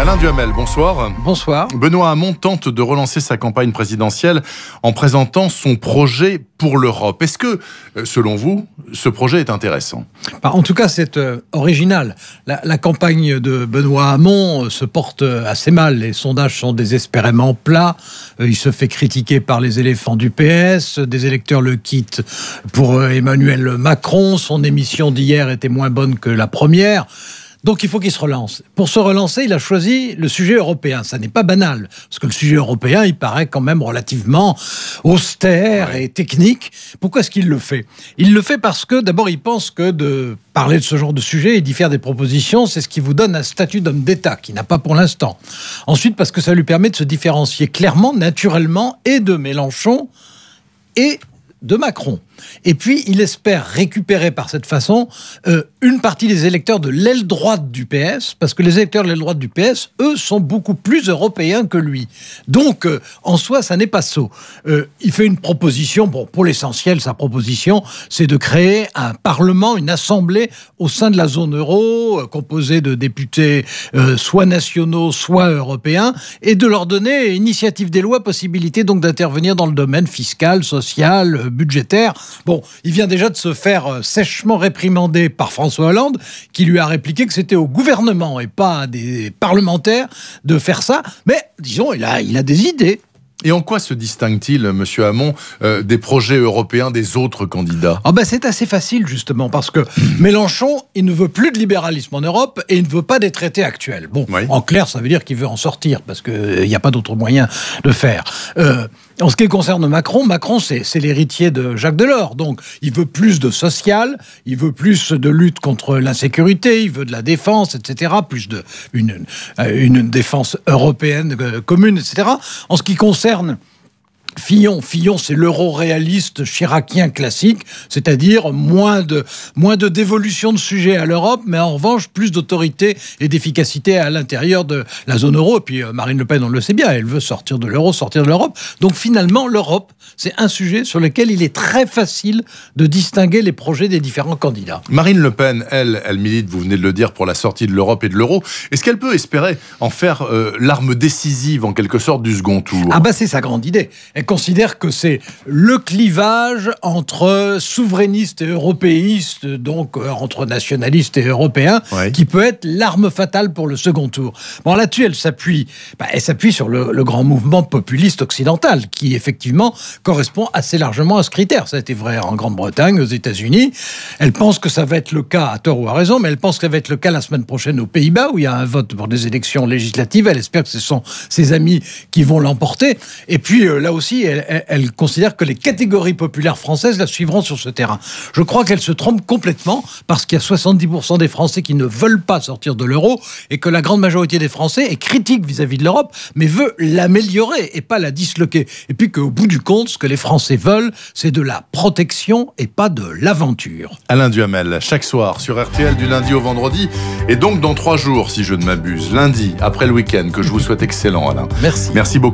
Alain Duhamel, bonsoir. Bonsoir. Benoît Hamon tente de relancer sa campagne présidentielle en présentant son projet pour l'Europe. Est-ce que, euh, selon vous, ce projet est intéressant? Bah, En tout cas, c'est euh, original. La, la, campagne de Benoît Hamon euh, se porte assez mal. Les sondages sont désespérément plats. Euh, il se fait critiquer par les éléphants du PS. Des électeurs le quittent pour Emmanuel Macron. Son émission d'hier était moins bonne que la première. Donc il faut qu'il se relance. Pour se relancer, il a choisi le sujet européen. Ça n'est pas banal, parce que le sujet européen, il paraît quand même relativement austère et technique. Pourquoi est-ce qu'il le fait? Il le fait parce que d'abord, il pense que de parler de ce genre de sujet et d'y faire des propositions, c'est ce qui vous donne un statut d'homme d'État, qui n'a pas pour l'instant. Ensuite, parce que ça lui permet de se différencier clairement, naturellement, et de Mélenchon et de Macron. Et puis, il espère récupérer par cette façon euh, une partie des électeurs de l'aile droite du PS, parce que les électeurs de l'aile droite du PS, eux, sont beaucoup plus européens que lui. Donc, euh, en soi, ça n'est pas saut. Euh, il fait une proposition, bon, pour l'essentiel, sa proposition, c'est de créer un parlement, une assemblée au sein de la zone euro, composée de députés soit nationaux, soit européens, et de leur donner, initiative des lois, possibilité donc d'intervenir dans le domaine fiscal, social, budgétaire. Bon, il vient déjà de se faire euh, sèchement réprimander par François Hollande, qui lui a répliqué que c'était au gouvernement et pas à des parlementaires de faire ça. Mais disons, il a, il a des idées. Et en quoi se distingue-t-il, Monsieur Hamon, euh, des projets européens des autres candidats? Ah ben c'est assez facile justement parce que Mélenchon, il ne veut plus de libéralisme en Europe et il ne veut pas des traités actuels. Bon, Oui. en clair, ça veut dire qu'il veut en sortir parce qu'il n'y a pas d'autre moyen de faire. Euh, en ce qui concerne Macron, Macron c'est l'héritier de Jacques Delors, donc il veut plus de social, il veut plus de lutte contre l'insécurité, il veut de la défense, etc., plus de une, euh, une défense européenne euh, commune, etc. En ce qui concerne Fillon, Fillon, c'est l'euro-réaliste chiracien classique, c'est-à-dire moins de, moins de dévolution de sujets à l'Europe, mais en revanche, plus d'autorité et d'efficacité à l'intérieur de la zone euro. Et puis euh, Marine Le Pen, on le sait bien, elle veut sortir de l'euro, sortir de l'Europe. Donc finalement, l'Europe, c'est un sujet sur lequel il est très facile de distinguer les projets des différents candidats. Marine Le Pen, elle, elle milite, vous venez de le dire, pour la sortie de l'Europe et de l'euro. Est-ce qu'elle peut espérer en faire euh, l'arme décisive, en quelque sorte, du second tour? Ah bah c'est sa grande idée. Elle considère que c'est le clivage entre souverainistes et européistes, donc euh, entre nationalistes et européens, Ouais. qui peut être l'arme fatale pour le second tour. Bon là-dessus, elle s'appuie, bah, elle s'appuie sur le, le grand mouvement populiste occidental, qui effectivement correspond assez largement à ce critère. Ça a été vrai en Grande-Bretagne, aux États-Unis. Elle pense que ça va être le cas, à tort ou à raison, mais elle pense que ça va être le cas la semaine prochaine aux Pays-Bas, où il y a un vote pour des élections législatives. Elle espère que ce sont ses amis qui vont l'emporter. Et puis euh, là aussi, elle, elle- elle considère que les catégories populaires françaises la suivront sur ce terrain. Je crois qu'elle se trompe complètement parce qu'il y a 70% des Français qui ne veulent pas sortir de l'euro et que la grande majorité des Français est critique vis-à-vis de l'Europe, mais veut l'améliorer et pas la disloquer. Et puis qu'au bout du compte, ce que les Français veulent, c'est de la protection et pas de l'aventure. Alain Duhamel, chaque soir sur RTL du lundi au vendredi, et donc dans trois jours, si je ne m'abuse, lundi, après le week-end, que je vous souhaite excellent, Alain. Merci. Merci beaucoup.